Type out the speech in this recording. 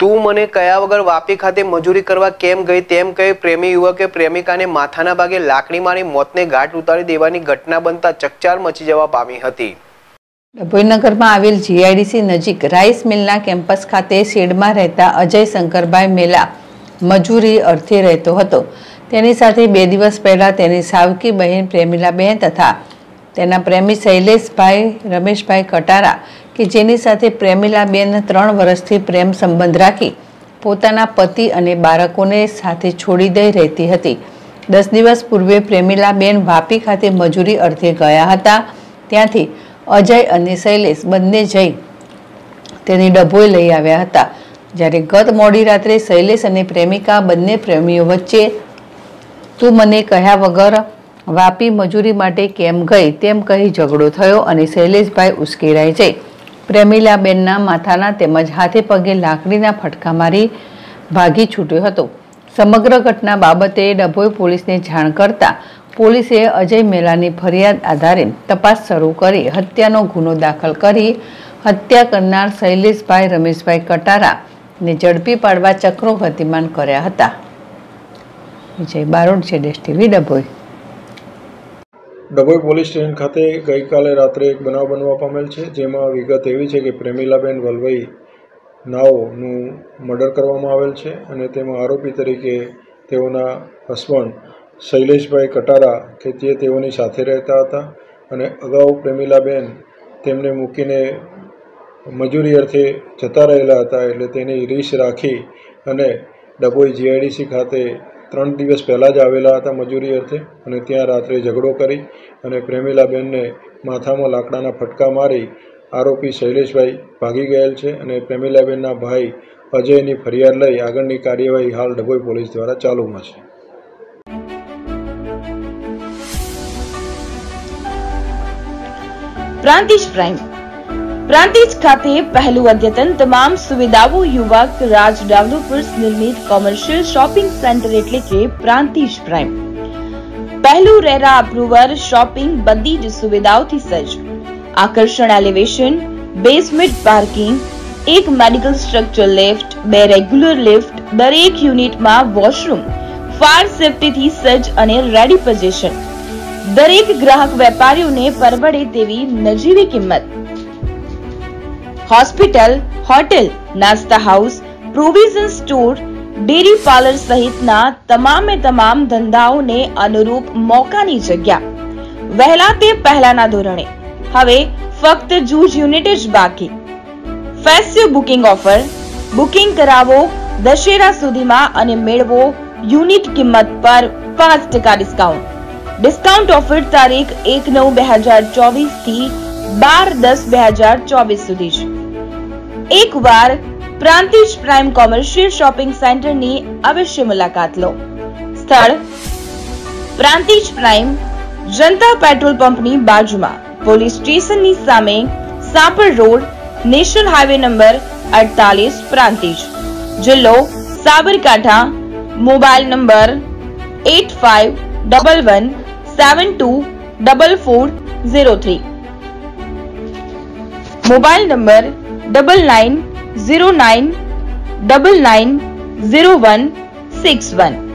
તું મને કયા વગર વાપી ખાતે મજૂરી કરવા કેમ ગઈ, તેમ કહી પ્રેમી યુવકે પ્રેમિકાને માથાના ભાગે લાકડી મારી મોતને ઘાટ ઉતારી દેવાની ઘટના બનતા ચકચાર મચી જવા પામી હતી. ડભોઈનગરમાં આવેલ જીઆઈડીસી નજીક રાઈસ મિલના કેમ્પસ ખાતે શેડમાં રહેતા અજય શંકરભાઈ મેલા મજૂરી અર્થે રહેતો હતો. તેની સાથે બે દિવસ પહેલા તેની સાવકી બહેન પ્રેમિલાબહેન તથા તેના પ્રેમી શૈલેષભાઈ, રમેશભાઈ કટારા કે જેની સાથે પ્રેમિલાબેન ત્રણ વર્ષથી પ્રેમ સંબંધ રાખી પોતાના પતિ અને બાળકોને સાથે છોડી દઈ રહેતી હતી. દસ દિવસ પૂર્વે પ્રેમિલાબેન વાપી ખાતે મજૂરી અર્થે ગયા હતા. ત્યાંથી અજય અને શૈલેષ બંને જઈ તેની ડભોઈ લઈ આવ્યા હતા. જ્યારે ગત મોડી રાત્રે શૈલેષ અને પ્રેમિકા બંને પ્રેમીઓ વચ્ચે તું મને કહ્યા વગર વાપી મજૂરી માટે કેમ ગઈ તેમ કહી ઝઘડો થયો અને શૈલેષભાઈ ઉશ્કેરાઈ જઈ. પ્રેમિલાબેનના માથાના તેમજ હાથે પગે લાકડીના ફટકા મારી ભાગી છૂટ્યો હતો. સમગ્ર ઘટના બાબતે ડભોઈ પોલીસને જાણ કરતા પોલીસે અજય મેલાની ફરિયાદ આધારે તપાસ શરૂ કરી હત્યાનો ગુનો દાખલ કરી હત્યા કરનાર શૈલેષભાઈ રમેશભાઈ કટારાને ઝડપી પાડવા ચક્રો ગતિમાન કર્યા હતા. વિજય બારોડ છે, dash TV Dabhoi. Dabhoi police station ખાતે ગઈકાલે રાત્રે એક બનાવ બનવા પામેલ છે, જેમાં વિગત એવી છે કે પ્રેમિલાબેન વલવઈ નાઓનું મર્ડર કરવામાં આવેલ છે અને તેમાં આરોપી તરીકે તેઓના હસબન્ડ શૈલેષભાઈ કટારા, કે જે તેઓની સાથે રહેતા હતા, અને અગાઉ પ્રેમિલાબેન તેમને મૂકીને મજૂરી અર્થે જતા રહેલા હતા, એટલે તેની રીસ રાખી અને ડભોઈ જીઆઈડીસી ખાતે ત્રણ દિવસ પહેલાં જ આવેલા હતા મજૂરી અર્થે અને ત્યાં રાત્રે ઝઘડો કરી અને પ્રેમીલાબેનને માથામાં લાકડાના ફટકા મારી આરોપી શૈલેષભાઈ ભાગી ગયેલ છે અને પ્રેમીલાબેનના ભાઈ અજયની ફરિયાદ લઈ આગળની કાર્યવાહી હાલ ડભોઈ પોલીસ દ્વારા ચાલુમાં છે. પ્રાંતિશ પ્રાઇમ. પ્રાંતિજ ખાતે પહેલું અદ્યતન તમામ સુવિધાઓ યુવક રાજ ડેવલપર્સ નિર્મિત કોમર્શિયલ શોપિંગ સેન્ટર એટલે કે પ્રાંતિજ પ્રાઇમ. પહેલું રેરા અપ્રુવર શોપિંગ બધી જ સુવિધાઓથી સજ્જ. આકર્ષણ એલિવેશન બેઝમેન્ટ પાર્કિંગ એક મેડિકલ સ્ટ્રક્ચર લિફ્ટ બે રેગ્યુલર લિફ્ટ દરેક યુનિટમાં વોશરૂમ ફાયર સેફટીથી સજ્જ અને રેડી પોઝિશન દરેક ગ્રાહક વેપારીઓને પરવડે તેવી નજીવી કિંમત. હોસ્પિટલ, હોટેલ, નાસ્તા house, provision store, dairy parlour સહિતના તમામે તમામ ધંધાઓને અનુરૂપ મોકાની જગ્યા. વહેલા તે પહેલાના ધોરણે. હવે ફક્ત જૂજ યુનિટ જ બાકી. Festive booking offer. બુકિંગ કરાવો, દશેરા સુધીમાં અને મેળવો યુનિટ કિંમત પર પાંચ ટકા ડિસ્કાઉન્ટ. ડિસ્કાઉન્ટ ઓફર તારીખ એક નવ બે હજાર ચોવીસથી બાર દસ બે હજાર ચોવીસ સુધી છે એકવાર પ્રાંતિજ પ્રાઇમ કોમર્શિયલ શોપિંગ સેન્ટરની અવશ્ય મુલાકાત લો સ્થળ પ્રાંતિજ પ્રાઇમ જનતા પેટ્રોલ પંપની બાજુમાં પોલીસ સ્ટેશનની સામે Sapar road national highway number અડતાલીસ પ્રાંતિજ જિલ્લો Sabarkantha mobile number eight five double one seven two double four zero three mobile number double nine zero nine double nine zero one six one.